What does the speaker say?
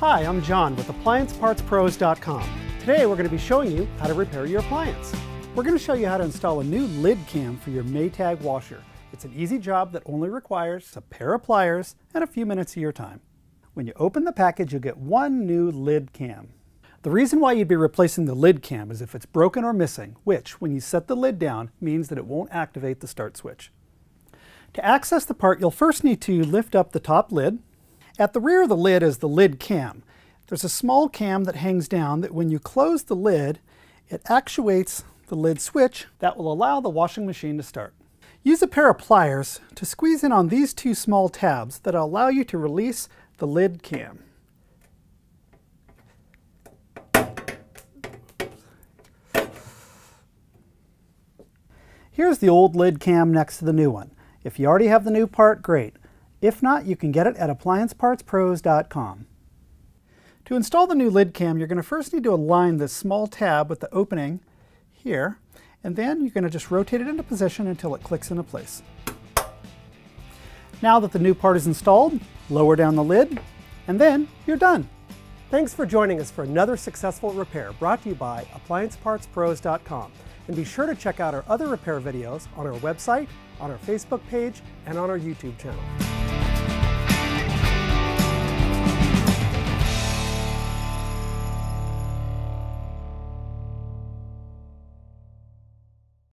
Hi, I'm John with AppliancePartsPros.com. Today we're going to be showing you how to repair your appliance. We're going to show you how to install a new lid cam for your Maytag washer. It's an easy job that only requires a pair of pliers and a few minutes of your time. When you open the package, you'll get one new lid cam. The reason why you'd be replacing the lid cam is if it's broken or missing, which, when you set the lid down, means that it won't activate the start switch. To access the part, you'll first need to lift up the top lid. At the rear of the lid is the lid cam. There's a small cam that hangs down that when you close the lid, it actuates the lid switch that will allow the washing machine to start. Use a pair of pliers to squeeze in on these two small tabs that allow you to release the lid cam. Here's the old lid cam next to the new one. If you already have the new part, great. If not, you can get it at appliancepartspros.com. To install the new lid cam, you're going to first need to align this small tab with the opening here, and then you're going to just rotate it into position until it clicks into place. Now that the new part is installed, lower down the lid, and then you're done. Thanks for joining us for another successful repair brought to you by AppliancePartsPros.com. And be sure to check out our other repair videos on our website, on our Facebook page, and on our YouTube channel.